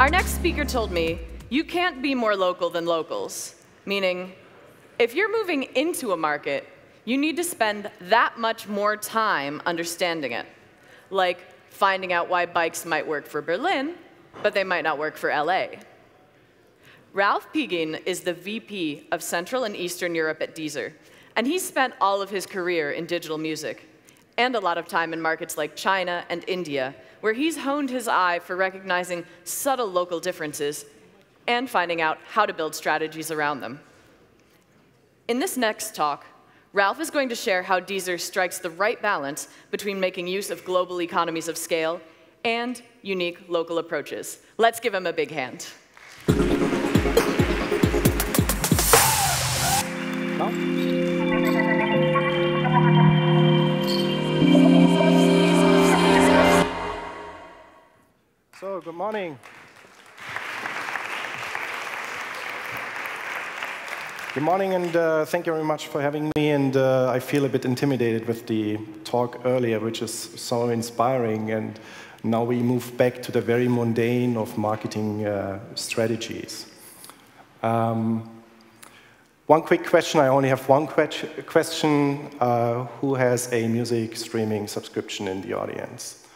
Our next speaker told me, you can't be more local than locals, meaning if you're moving into a market, you need to spend that much more time understanding it, like finding out why bikes might work for Berlin, but they might not work for LA. Ralph Pighin is the VP of Central and Eastern Europe at Deezer, and he spent all of his career in digital music, and a lot of time in markets like China and India, where he's honed his eye for recognizing subtle local differences and finding out how to build strategies around them. In this next talk, Ralph is going to share how Deezer strikes the right balance between making use of global economies of scale and unique local approaches. Let's give him a big hand. Good morning. Good morning, and uh, thank you very much for having me. And uh, I feel a bit intimidated with the talk earlier, which is so inspiring. And now we move back to the very mundane of marketing uh, strategies. Um, one quick question. I only have one question. Uh, who has a music streaming subscription in the audience?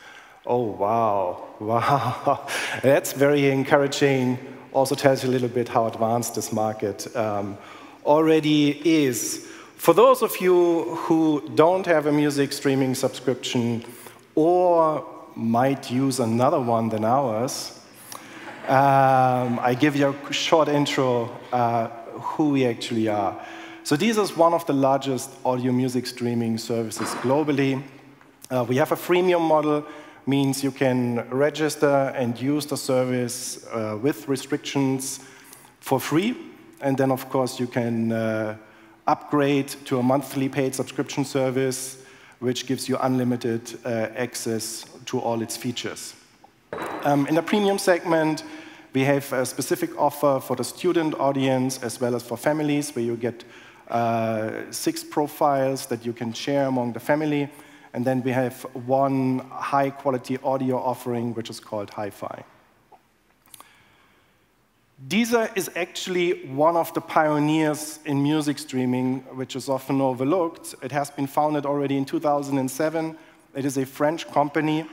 Oh, wow. Wow. That's very encouraging. Also tells you a little bit how advanced this market um, already is. For those of you who don't have a music streaming subscription or might use another one than ours, um, I give you a short intro uh, who we actually are. So this is one of the largest audio music streaming services globally. Uh, we have a freemium model, means you can register and use the service uh, with restrictions for free and then, of course, you can uh, upgrade to a monthly paid subscription service, which gives you unlimited uh, access to all its features. Um, in the premium segment, we have a specific offer for the student audience as well as for families, where you get uh, six profiles that you can share among the family. And then we have one high quality audio offering, which is called Hi-Fi. Deezer is actually one of the pioneers in music streaming, which is often overlooked. It has been founded already in 2007. It is a French company,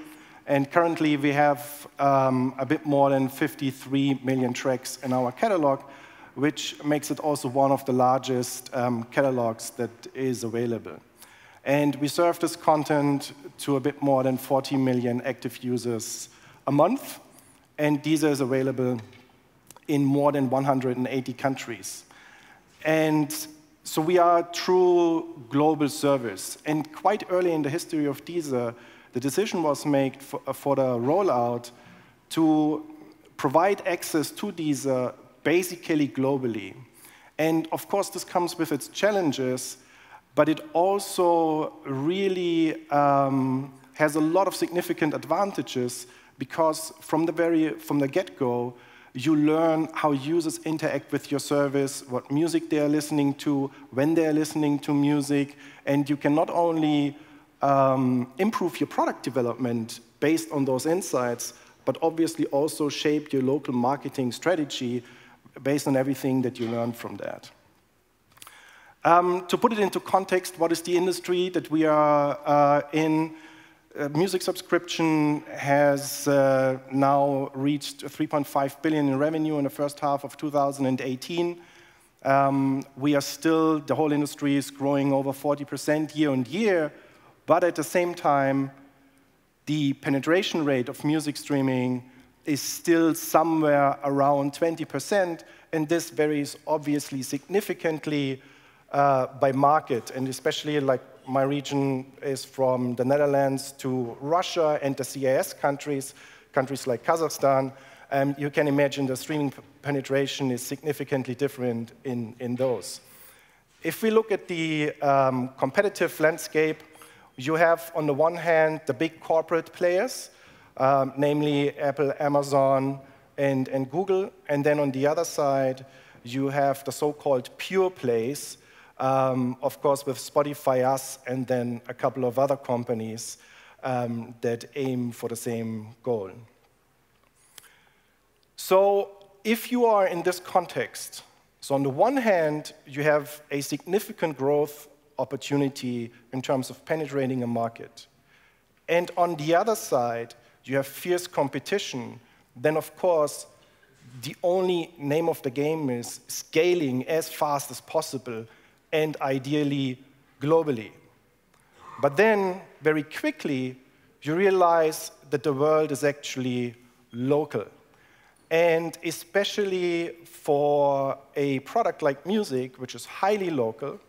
and currently we have um, a bit more than 53 million tracks in our catalog, which makes it also one of the largest um, catalogs that is available. And we serve this content to a bit more than 40 million active users a month, and Deezer is available in more than 180 countries. And so we are a true global service. And quite early in the history of Deezer, the decision was made for, uh, for the rollout to provide access to Deezer basically globally. And of course, this comes with its challenges, but it also really um, has a lot of significant advantages because from the very from the get-go, you learn how users interact with your service, what music they are listening to, when they are listening to music, and you can not only um, improve your product development based on those insights, but obviously also shape your local marketing strategy based on everything that you learn from that. Um, to put it into context, what is the industry that we are uh, in? Uh, music subscription has uh, now reached 3.5 billion in revenue in the first half of 2018. Um, we are still, the whole industry is growing over 40% year on year, but at the same time, the penetration rate of music streaming is still somewhere around 20%, and this varies obviously significantly uh, by market, and especially like my region is from the Netherlands to Russia and the CIS countries, countries like Kazakhstan. Um, you can imagine the streaming penetration is significantly different in, in those. If we look at the um, competitive landscape, you have on the one hand the big corporate players, um, namely Apple, Amazon, and, and Google. And then on the other side, you have the so-called pure plays, um, of course, with Spotify Us and then a couple of other companies um, that aim for the same goal. So if you are in this context, so on the one hand, you have a significant growth opportunity in terms of penetrating a market. And on the other side, you have fierce competition, then of course, the only name of the game is scaling as fast as possible and ideally globally. But then, very quickly, you realize that the world is actually local. And especially for a product like music, which is highly local,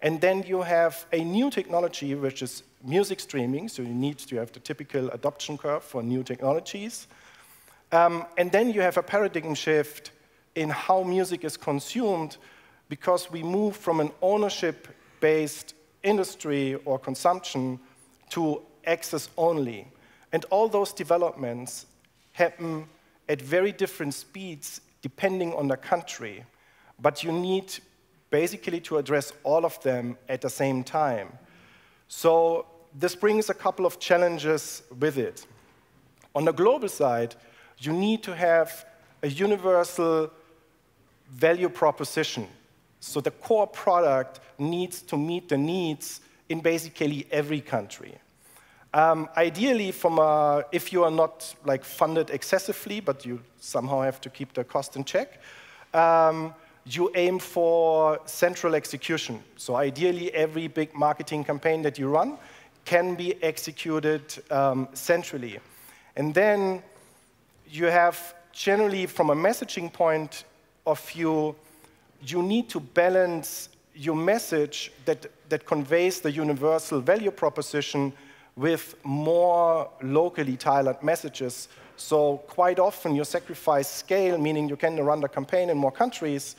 and then you have a new technology, which is music streaming, so you need to have the typical adoption curve for new technologies. Um, and then you have a paradigm shift in how music is consumed because we move from an ownership-based industry or consumption to access only. And all those developments happen at very different speeds depending on the country, but you need basically to address all of them at the same time. So this brings a couple of challenges with it. On the global side, you need to have a universal value proposition. So the core product needs to meet the needs in basically every country. Um, ideally, from a, if you are not like funded excessively, but you somehow have to keep the cost in check, um, you aim for central execution. So ideally, every big marketing campaign that you run can be executed um, centrally. And then you have generally, from a messaging point of view, you need to balance your message that, that conveys the universal value proposition with more locally tailored messages. So quite often you sacrifice scale, meaning you can run the campaign in more countries,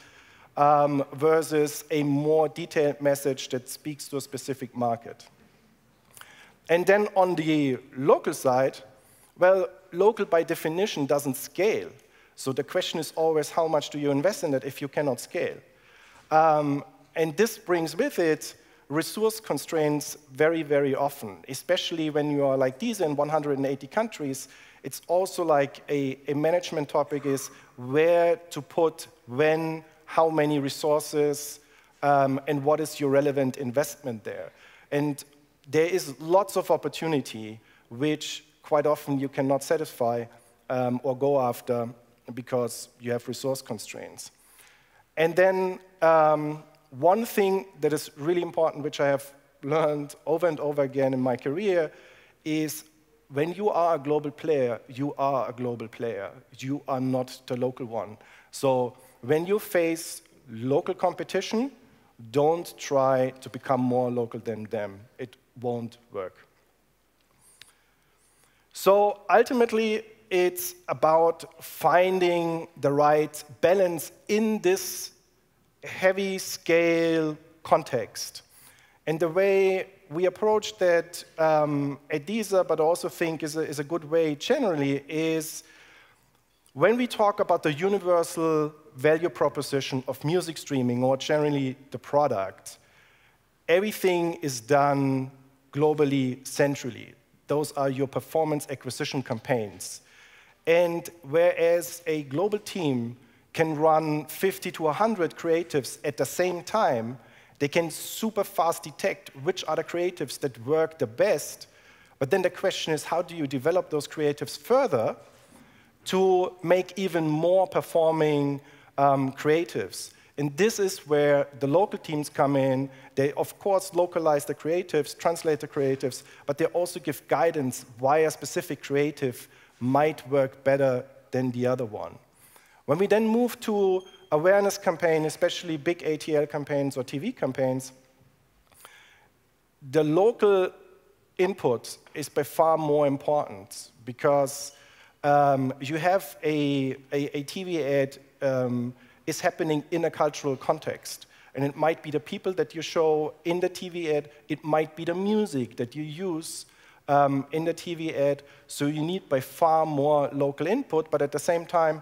um, versus a more detailed message that speaks to a specific market. And then on the local side, well, local by definition doesn't scale. So the question is always how much do you invest in it if you cannot scale? Um, and this brings with it resource constraints very, very often, especially when you are like Deezer in 180 countries. It's also like a, a management topic is where to put, when, how many resources, um, and what is your relevant investment there. And there is lots of opportunity which quite often you cannot satisfy um, or go after because you have resource constraints. And then um, one thing that is really important, which I have learned over and over again in my career, is when you are a global player, you are a global player. You are not the local one. So when you face local competition, don't try to become more local than them. It won't work. So ultimately, it's about finding the right balance in this heavy scale context. And the way we approach that um, at Deezer, but also think is a, is a good way generally, is when we talk about the universal value proposition of music streaming, or generally the product, everything is done globally, centrally. Those are your performance acquisition campaigns. And whereas a global team can run 50 to 100 creatives at the same time, they can super fast detect which are the creatives that work the best. But then the question is, how do you develop those creatives further to make even more performing um, creatives? And this is where the local teams come in. They, of course, localize the creatives, translate the creatives, but they also give guidance why a specific creative might work better than the other one. When we then move to awareness campaign, especially big ATL campaigns or TV campaigns, the local input is by far more important because um, you have a, a, a TV ad um, is happening in a cultural context. And it might be the people that you show in the TV ad, it might be the music that you use um, in the TV ad. So you need by far more local input, but at the same time,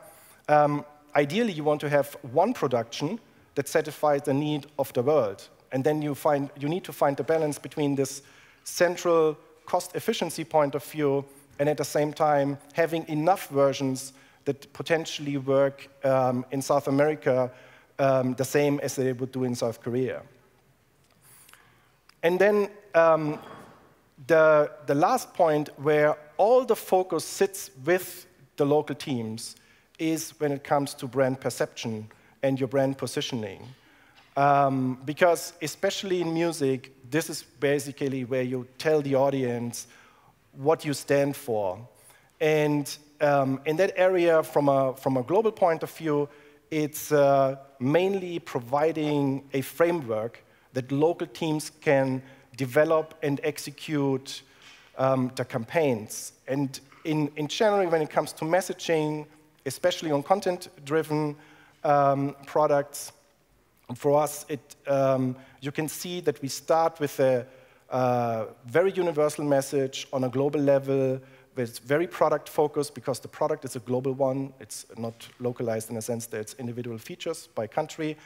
um, ideally you want to have one production that satisfies the need of the world. And then you, find, you need to find the balance between this central cost efficiency point of view and at the same time having enough versions that potentially work um, in South America um, the same as they would do in South Korea. And then um, the, the last point where all the focus sits with the local teams is when it comes to brand perception and your brand positioning. Um, because especially in music, this is basically where you tell the audience what you stand for. And um, in that area, from a, from a global point of view, it's uh, mainly providing a framework that local teams can develop and execute um, the campaigns. And in, in general, when it comes to messaging, especially on content-driven um, products, for us, it, um, you can see that we start with a uh, very universal message on a global level it's very product focused because the product is a global one. It's not localized in a sense that it's individual features by country.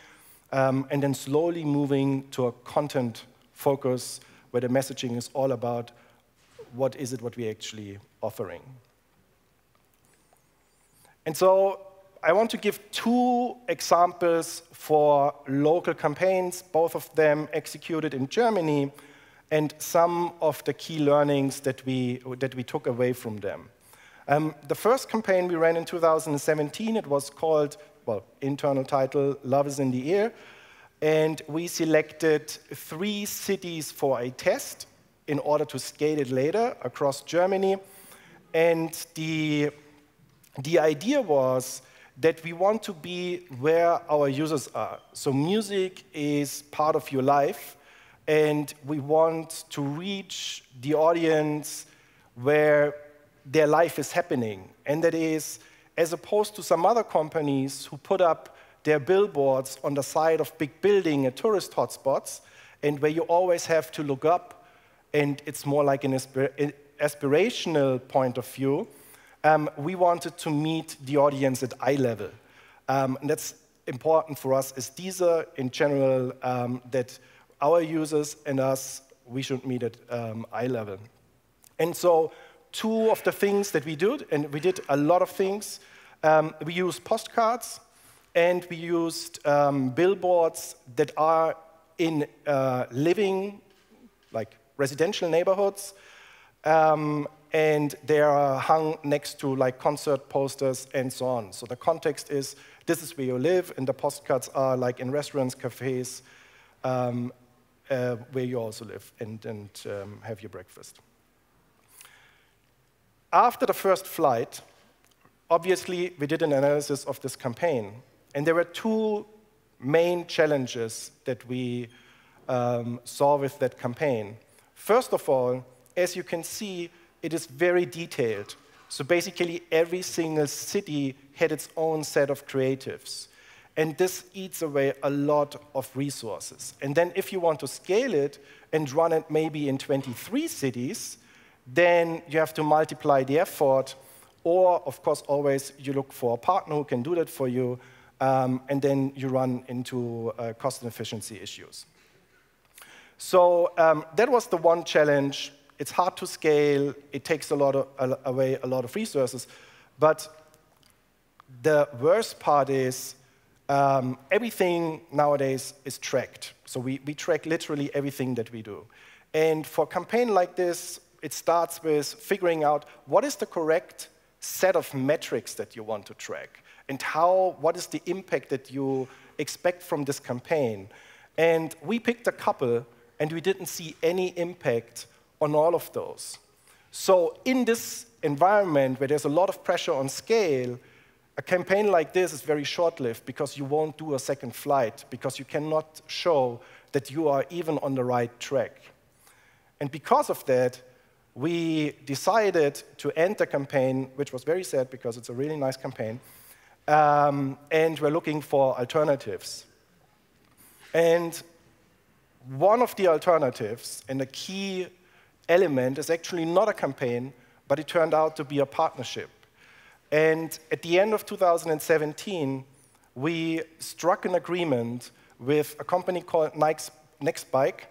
Um, and then slowly moving to a content focus where the messaging is all about what is it what we're actually offering. And so I want to give two examples for local campaigns, both of them executed in Germany, and some of the key learnings that we, that we took away from them. Um, the first campaign we ran in 2017, it was called, well, internal title, Love is in the Air. And we selected three cities for a test in order to scale it later across Germany. And the, the idea was that we want to be where our users are. So music is part of your life, and we want to reach the audience where their life is happening. And that is, as opposed to some other companies who put up their billboards on the side of big building and tourist hotspots, and where you always have to look up, and it's more like an aspirational point of view, um, we wanted to meet the audience at eye level. Um, and that's important for us as Deezer in general, um, that our users and us, we should meet at um, eye level. And so two of the things that we did, and we did a lot of things, um, we used postcards and we used um, billboards that are in uh, living, like residential neighborhoods, um, and they are hung next to like concert posters and so on. So the context is this is where you live, and the postcards are like in restaurants, cafes, um, uh, where you also live and, and um, have your breakfast. After the first flight, obviously, we did an analysis of this campaign, and there were two main challenges that we um, saw with that campaign. First of all, as you can see, it is very detailed. So basically, every single city had its own set of creatives. And this eats away a lot of resources. And then if you want to scale it and run it maybe in 23 cities, then you have to multiply the effort. Or, of course, always you look for a partner who can do that for you. Um, and then you run into uh, cost and efficiency issues. So um, that was the one challenge. It's hard to scale. It takes a lot of, uh, away a lot of resources. But the worst part is um, everything nowadays is tracked. So we, we track literally everything that we do. And for a campaign like this, it starts with figuring out what is the correct set of metrics that you want to track and how, what is the impact that you expect from this campaign. And we picked a couple, and we didn't see any impact on all of those. So in this environment where there's a lot of pressure on scale, a campaign like this is very short-lived because you won't do a second flight, because you cannot show that you are even on the right track. And because of that, we decided to end the campaign, which was very sad because it's a really nice campaign, um, and we're looking for alternatives. And one of the alternatives, and a key element, is actually not a campaign, but it turned out to be a partnership. And at the end of 2017, we struck an agreement with a company called Nextbike,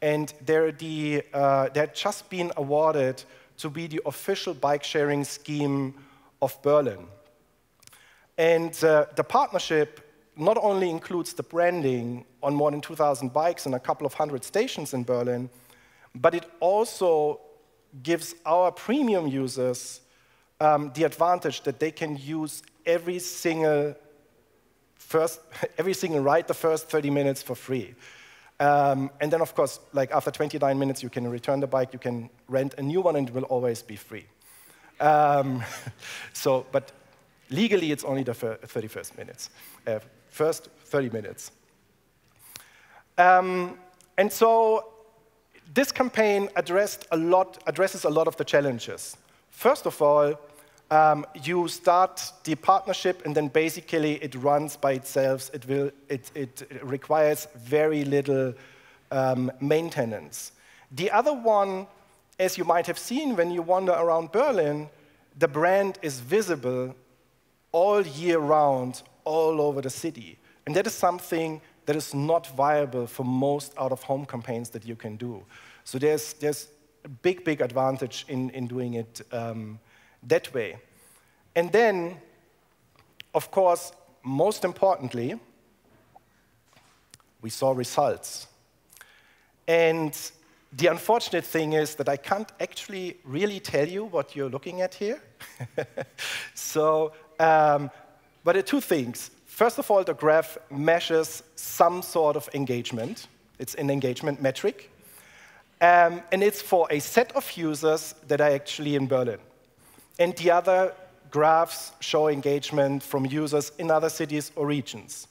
and they're the, uh, they had just been awarded to be the official bike sharing scheme of Berlin. And uh, the partnership not only includes the branding on more than 2,000 bikes and a couple of hundred stations in Berlin, but it also gives our premium users um, the advantage that they can use every single first, every single ride the first 30 minutes for free. Um, and then, of course, like after 29 minutes, you can return the bike, you can rent a new one, and it will always be free. Um, so, but legally, it's only the 31st minutes, uh, first 30 minutes. Um, and so, this campaign addressed a lot, addresses a lot of the challenges. First of all, um, you start the partnership, and then basically it runs by itself. It, will, it, it requires very little um, maintenance. The other one, as you might have seen when you wander around Berlin, the brand is visible all year round, all over the city. And that is something that is not viable for most out-of-home campaigns that you can do. So there's, there's a big, big advantage in, in doing it um, that way. And then, of course, most importantly, we saw results. And the unfortunate thing is that I can't actually really tell you what you're looking at here. so, um, but there are two things. First of all, the graph measures some sort of engagement. It's an engagement metric. Um, and it's for a set of users that are actually in Berlin. And the other graphs show engagement from users in other cities or regions.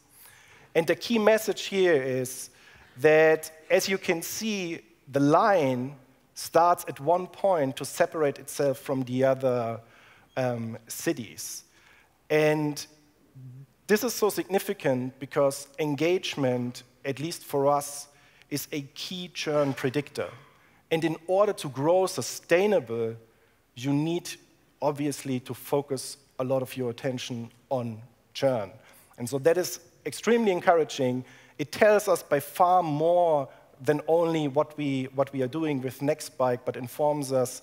And the key message here is that, as you can see, the line starts at one point to separate itself from the other um, cities. And this is so significant because engagement, at least for us, is a key churn predictor. And in order to grow sustainable, you need obviously to focus a lot of your attention on churn. And so that is extremely encouraging. It tells us by far more than only what we, what we are doing with Nextbike, but informs us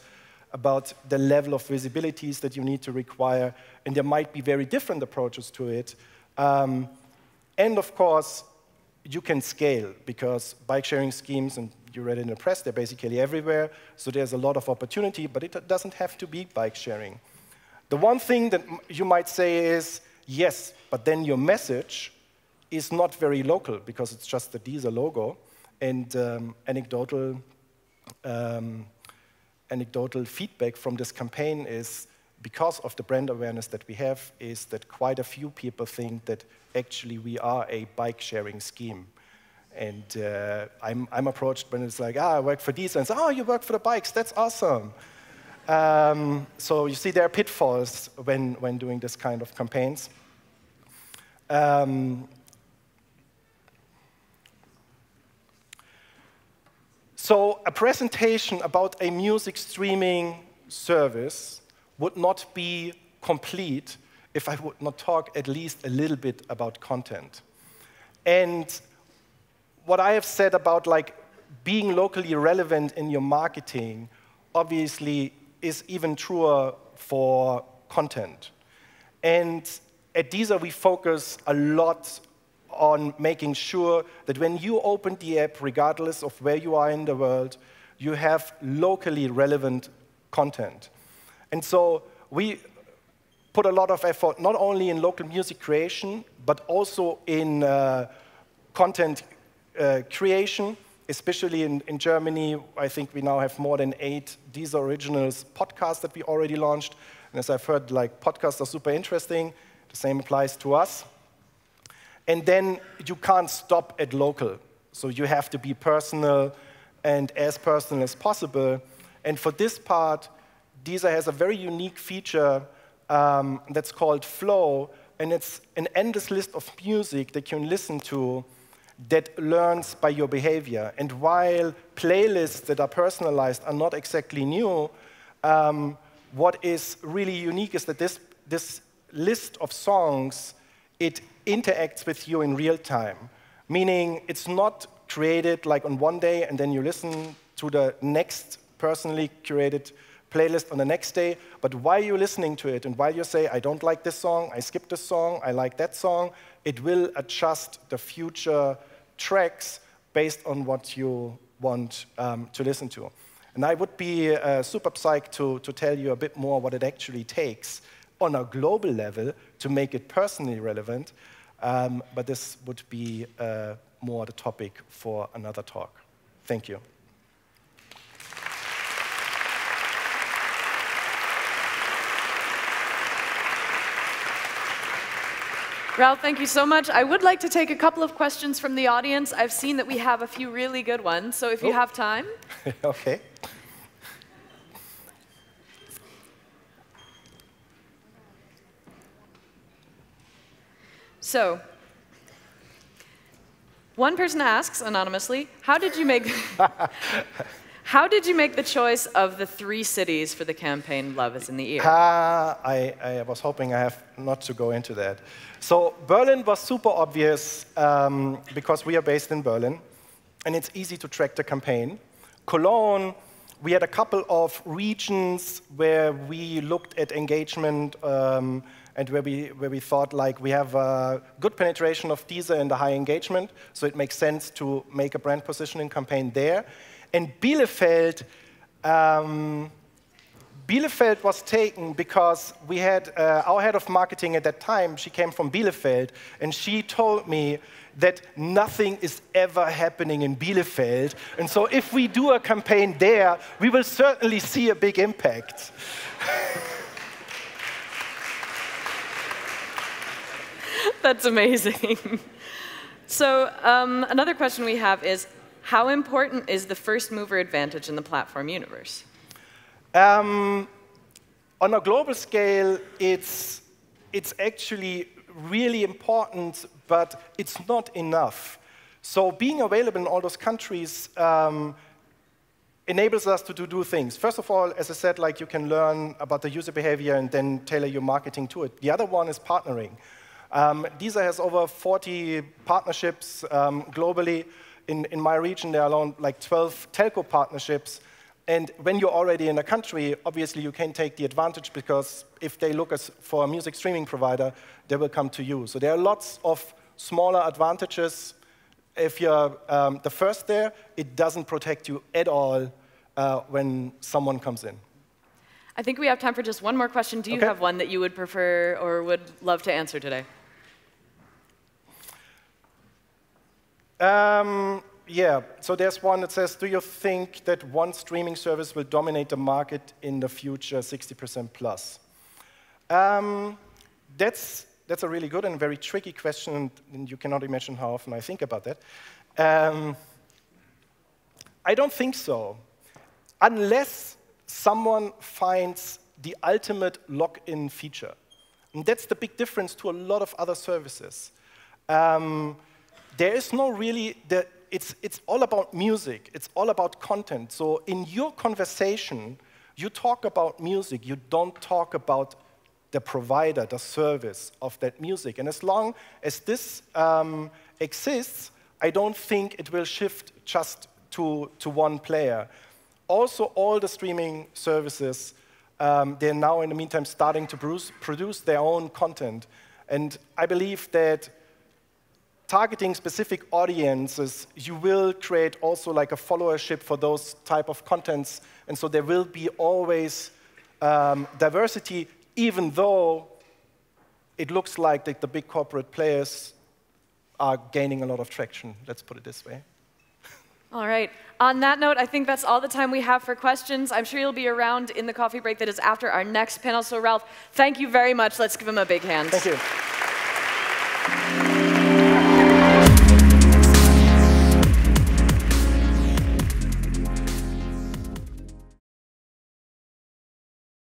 about the level of visibilities that you need to require. And there might be very different approaches to it. Um, and of course, you can scale because bike sharing schemes, and you read it in the press, they're basically everywhere. So there's a lot of opportunity, but it doesn't have to be bike sharing. The one thing that you might say is, yes, but then your message is not very local because it's just the Deezer logo. And um, anecdotal, um, anecdotal feedback from this campaign is because of the brand awareness that we have, is that quite a few people think that actually we are a bike sharing scheme. And uh, I'm, I'm, approached when it's like, ah, I work for Deezer, and say, oh, you work for the bikes, that's awesome. Um, so you see there are pitfalls when, when doing this kind of campaigns. Um, so a presentation about a music streaming service would not be complete if I would not talk at least a little bit about content. And what I have said about like being locally relevant in your marketing obviously is even truer for content. And at Deezer, we focus a lot on making sure that when you open the app, regardless of where you are in the world, you have locally relevant content. And so we put a lot of effort not only in local music creation, but also in uh, content uh, creation, especially in, in, Germany. I think we now have more than eight Deezer Originals podcasts that we already launched. And as I've heard, like podcasts are super interesting. The same applies to us. And then you can't stop at local. So you have to be personal and as personal as possible. And for this part, Deezer has a very unique feature um, that's called Flow, and it's an endless list of music that you can listen to that learns by your behavior. And while playlists that are personalized are not exactly new, um, what is really unique is that this, this list of songs, it interacts with you in real time, meaning it's not created like on one day and then you listen to the next personally curated playlist on the next day. But while you're listening to it and while you say, I don't like this song, I skip this song, I like that song, it will adjust the future tracks based on what you want um, to listen to. And I would be uh, super psyched to, to tell you a bit more what it actually takes on a global level to make it personally relevant. Um, but this would be uh, more the topic for another talk. Thank you. Ralph, thank you so much. I would like to take a couple of questions from the audience. I've seen that we have a few really good ones, so if you oh. have time. okay. So, one person asks anonymously, how did you make How did you make the choice of the three cities for the campaign Love is in the Ear? Uh, I, I, was hoping I have not to go into that. So Berlin was super obvious um, because we are based in Berlin, and it's easy to track the campaign. Cologne, we had a couple of regions where we looked at engagement um, and where we, where we thought like we have a good penetration of Deezer and a high engagement, so it makes sense to make a brand positioning campaign there. And Bielefeld, um, Bielefeld was taken because we had uh, our head of marketing at that time, she came from Bielefeld, and she told me that nothing is ever happening in Bielefeld. And so if we do a campaign there, we will certainly see a big impact. That's amazing. so um, another question we have is, how important is the first mover advantage in the platform universe? Um, on a global scale, it's, it's actually really important, but it's not enough. So being available in all those countries um, enables us to do, do things. First of all, as I said, like you can learn about the user behavior and then tailor your marketing to it. The other one is partnering. Um, Deezer has over 40 partnerships um, globally. In, in my region, there are around like 12 telco partnerships. And when you're already in a country, obviously you can take the advantage because if they look as for a music streaming provider, they will come to you. So there are lots of smaller advantages. If you're um, the first there, it doesn't protect you at all uh, when someone comes in. I think we have time for just one more question. Do you okay. have one that you would prefer or would love to answer today? Um, yeah, so there's one that says, do you think that one streaming service will dominate the market in the future 60% plus? Um, that's, that's a really good and very tricky question, and you cannot imagine how often I think about that. Um, I don't think so. Unless someone finds the ultimate lock-in feature. And that's the big difference to a lot of other services. Um, there is no really, the, it's, it's all about music, it's all about content. So in your conversation, you talk about music, you don't talk about the provider, the service of that music. And as long as this um, exists, I don't think it will shift just to, to one player. Also, all the streaming services, um, they're now in the meantime starting to produce, produce their own content. And I believe that targeting specific audiences, you will create also like a followership for those type of contents. And so there will be always um, diversity, even though it looks like the, the big corporate players are gaining a lot of traction. Let's put it this way. All right. On that note, I think that's all the time we have for questions. I'm sure you'll be around in the coffee break that is after our next panel. So, Ralph, thank you very much. Let's give him a big hand. Thank you.